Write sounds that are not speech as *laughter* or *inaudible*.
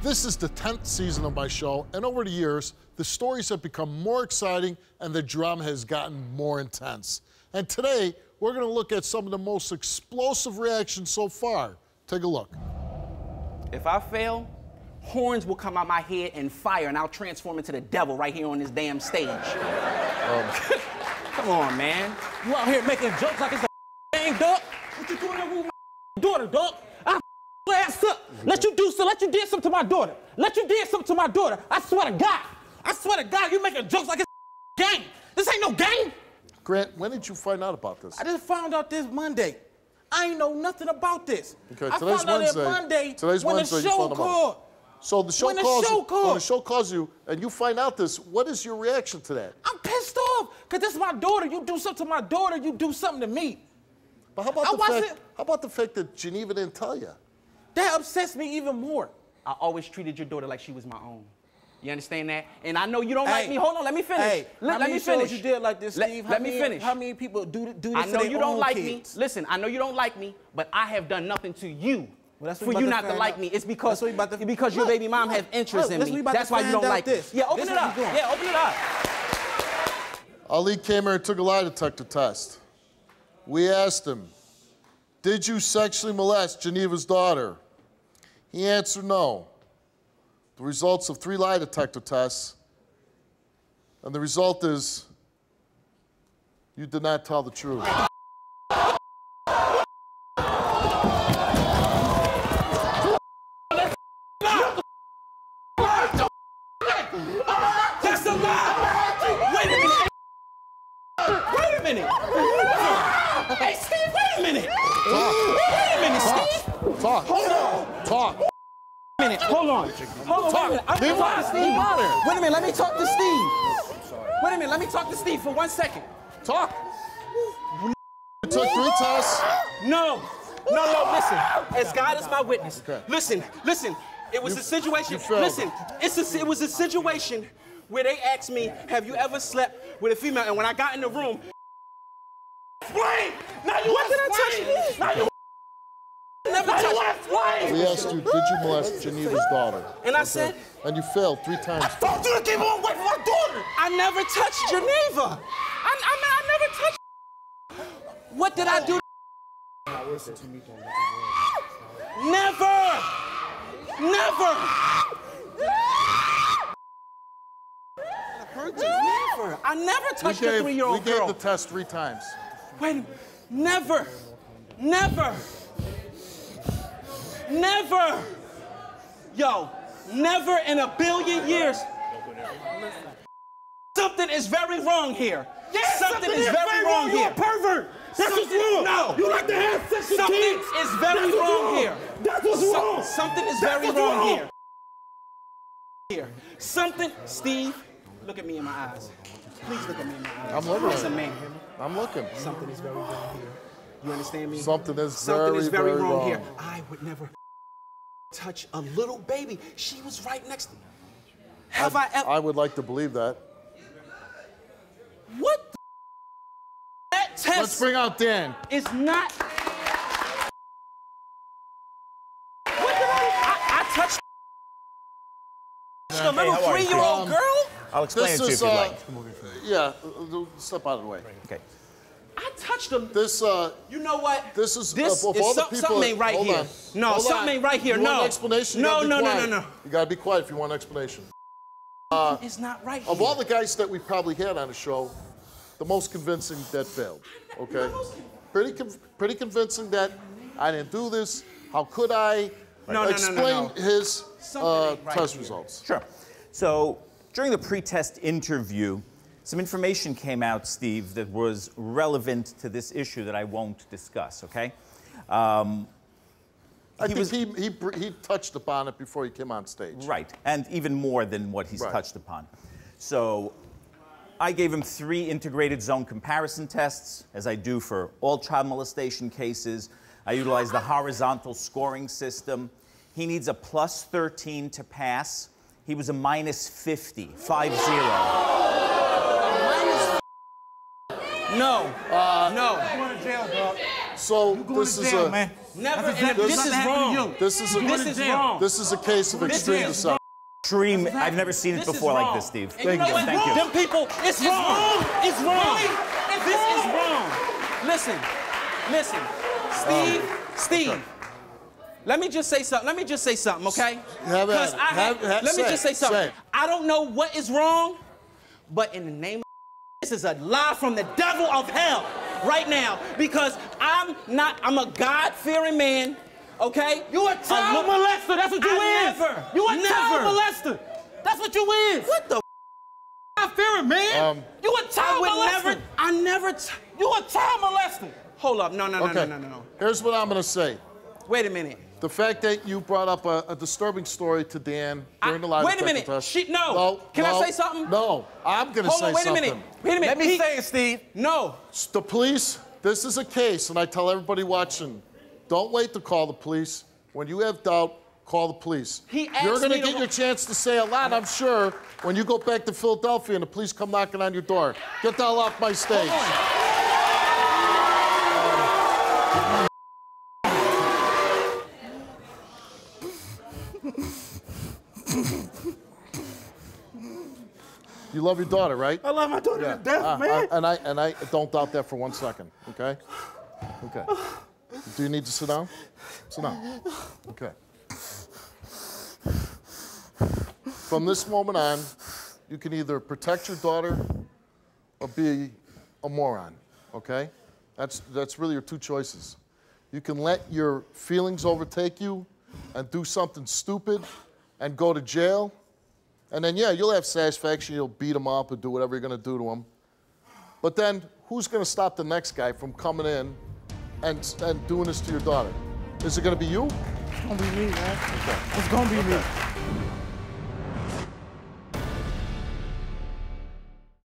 This is the 10th season of my show, and over the years, the stories have become more exciting and the drama has gotten more intense. And today, we're going to look at some of the most explosive reactions so far. Take a look. If I fail, horns will come out my head and fire, and I'll transform into the devil right here on this damn stage. Um, *laughs* come on, man. You out here making jokes like it's a *laughs* game, dog? What you doing with my *laughs* daughter, dog? Ass up. Let you do so. Let you did something to my daughter. Let you did something to my daughter. I swear to God. I swear to God, you making jokes like it's a game. This ain't no game. Grant, when did you find out about this? I just found out this Monday. I ain't know nothing about this. Okay, I today's found out Wednesday. Monday Today's when Wednesday, the show called. So the show When the calls show you, when called. the show calls you and you find out this, what is your reaction to that? I'm pissed off because this is my daughter. You do something to my daughter, you do something to me. But how about I the fact? How about the fact that Geneva didn't tell you? That upsets me even more. I always treated your daughter like she was my own. You understand that? And I know you don't like me. Hold on, let me finish. Hey, let, how let many me finish. shows you did like this, Let- Steve? Let, How me many- finish. How many people do do this I know their you don't like kids? me. Listen, I know you don't like me, but I have done nothing to you. Well, that's for we you not to to like out. me, it's because That's what about to- because your baby mom look, has interest look, in this me. about That's why you don't like this. me. Yeah, open This it up. Yeah, open it up. Ali came here and took a lie detector test. We asked him, Did you sexually molest Geneva's daughter? He answered no. The results of three lie detector tests, and the result is you did not tell the truth. That's a lie! Wait a minute! Wait a minute! Steve, wait a minute! Minute, Steve! Talk. Hold on! Talk. Wait a minute, hold on. Hold on, wait a minute. I'm Leave talk to. Steve. Leave him out. Wait a minute, let me talk to Steve. Wait a minute, let me talk to Steve for one second. Talk. You took three tests. No, no, no, listen. As God is my witness. Okay. Listen, listen. It was You- a situation. Listen, it's a, it was a situation where they asked me, "Have you ever slept with a female?" And when I got in the room, *laughs* explain. Now you what did I touch? Now you never touched. We asked you, Did you molest Geneva's daughter? And I said, And you failed three times. Don't you keep on waiting for my daughter! I never touched Geneva. I, I, I never touched. What did I do? Never. Never. Never. I never We touched a gave, we three-year-old girl. We gave the test three times. Wait, a minute. Never, never, never. Yo, never in a billion years. Something is very wrong here. Yes, something, is very, wrong, here. You're a pervert! That's what's wrong! No. You like to have sex with Something kids! is very what's wrong here. That's what's So- wrong! Something is That's very wrong, wrong. here. Here. Something, Steve, look at me in my eyes. Please look at me in my eyes. I'm looking As a man. I'm looking. Something is very wrong here. You understand me? Something is Something very, is very, very wrong, wrong. here. I would never touch a little baby. She was right next to me. Have I, ever? I would like to believe that. what? The that test Let's bring out Dan. It's not. What did I? I, I touched a little how are you, three-year-old Um, girl. I'll explain it to you if you'd uh, like. yeah, uh, step out of the way. Okay. I touched him. This, uh, You know what? this is this of, of is all the some- people. something ain't right hold here. on. No, Hold something on. ain't right here. You no. Want an explanation? You No, no, no, no, no. You gotta be quiet if you want an explanation. It's not right Of here. all the guys that we probably had on the show, the most convincing that failed. Okay, pretty con- pretty convincing that I didn't do this. How could I? No, no, no, no, Explain no. his uh, right test here. results. Sure. So during the pre-test interview, some information came out, Steve, that was relevant to this issue that I won't discuss. Okay. Um, I He think was- he, he he touched upon it before he came on stage. Right, and even more than what he's Right. touched upon. So I gave him three integrated zone comparison tests, as I do for all child molestation cases. I utilize the horizontal scoring system. He needs a plus 13 to pass. He was a minus 50, 5 0. No. Uh, no. Going to jail, dog. So this is jail, a man. Never. That's exactly this what's is happening to wrong. you. This is a This is jail. wrong. this is a case of extreme is deception. Extreme. I've never seen it This before like this, Steve. And you know? Thank you. Them people, it's, wrong. wrong. It's wrong. Really? this is wrong. Listen, listen, Steve, Steve. Let me just say something. Let me just say something, okay? Have at 'Cause it. I Have- have- let me just say something. Say. I don't know what is wrong, but in the name of *laughs* this is a lie from the devil of hell right now because I'm not. I'm a God-fearing man. Okay? You a child look- molester. That's what you I is. never, You a never. child molester. That's what you is. What the? I fear it, man. Um, you a child would molester. never. I never. T- You a child molester. Hold up. No, no, no, Okay. no, no, no, no. Here's what I'm going to say. Wait a minute. The fact that you brought up a, a disturbing story to Dan during I- the lie wait a minute. test. She- no. Can I say something? No, I'm going to Hold say on. Wait a minute. Wait a minute. Let me He- say it, Steve. No. The police, this is a case, and I tell everybody watching, don't wait to call the police. When you have doubt, call the police. He asked You're going me to to get your chance to say a lot, I'm sure, when you go back to Philadelphia and the police come knocking on your door. Get the hell off my stage. You love your daughter, right? I love my daughter Yeah. to death, Uh, man. uh, and I and I don't doubt that for one second. Okay. Okay. Do you need to sit down? Sit down. Okay. From this moment on, you can either protect your daughter or be a moron. Okay. That's that's really your two choices. You can let your feelings overtake you and do something stupid and go to jail. And then, yeah, you'll have satisfaction. You'll beat him up or do whatever you're going to do to him. But then, who's going to stop the next guy from coming in and, and doing this to your daughter? Is it going to be you? It's gonna be me, man. It's gonna be me.